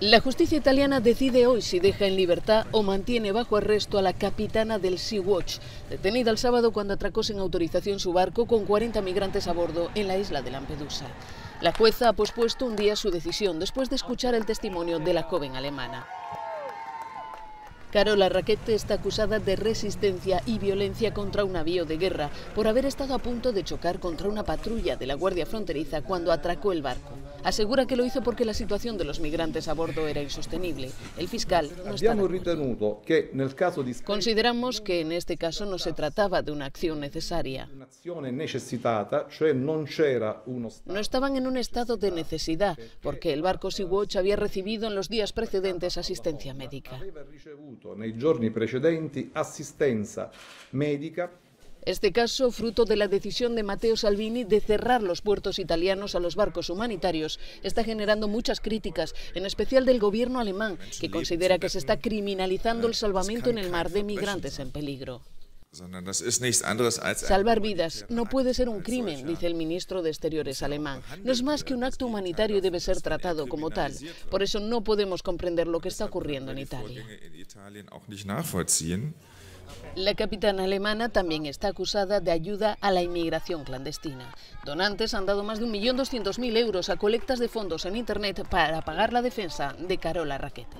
La justicia italiana decide hoy si deja en libertad o mantiene bajo arresto a la capitana del Sea-Watch, detenida el sábado cuando atracó sin autorización su barco con 40 migrantes a bordo en la isla de Lampedusa. La jueza ha pospuesto un día su decisión después de escuchar el testimonio de la joven alemana. Carola Raquette está acusada de resistencia y violencia contra un navío de guerra por haber estado a punto de chocar contra una patrulla de la Guardia Fronteriza cuando atracó el barco. Asegura que lo hizo porque la situación de los migrantes a bordo era insostenible. El fiscal no está Consideramos que en este caso no se trataba de una acción necesaria. No estaban en un estado de necesidad porque el barco Sea-Watch había recibido en los días precedentes asistencia médica este caso, fruto de la decisión de Matteo Salvini de cerrar los puertos italianos a los barcos humanitarios, está generando muchas críticas, en especial del gobierno alemán, que considera que se está criminalizando el salvamento en el mar de migrantes en peligro. Salvar vidas no puede ser un crimen, dice el ministro de Exteriores alemán. No es más que un acto humanitario y debe ser tratado como tal. Por eso no podemos comprender lo que está ocurriendo en Italia. La capitana alemana también está acusada de ayuda a la inmigración clandestina. Donantes han dado más de 1.200.000 euros a colectas de fondos en Internet para pagar la defensa de Carola Raquete.